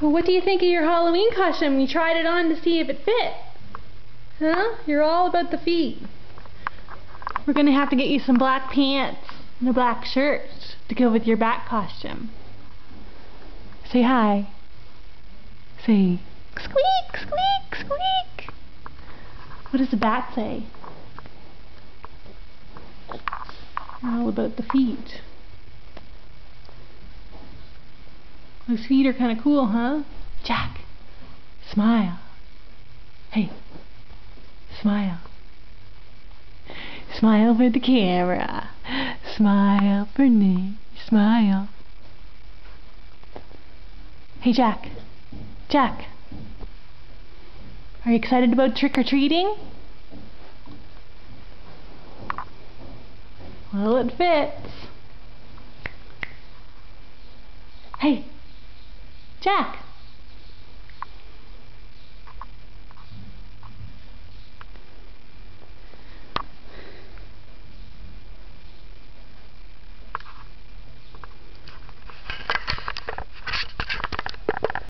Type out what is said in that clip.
So what do you think of your Halloween costume? You tried it on to see if it fit. Huh? You're all about the feet. We're going to have to get you some black pants and a black shirt to go with your bat costume. Say hi. Say squeak, squeak, squeak. What does the bat say? All about the feet. Those feet are kind of cool, huh? Jack, smile. Hey, smile. Smile for the camera. Smile for me. Smile. Hey, Jack. Jack. Are you excited about trick-or-treating? Well, it fits. Hey, Jack.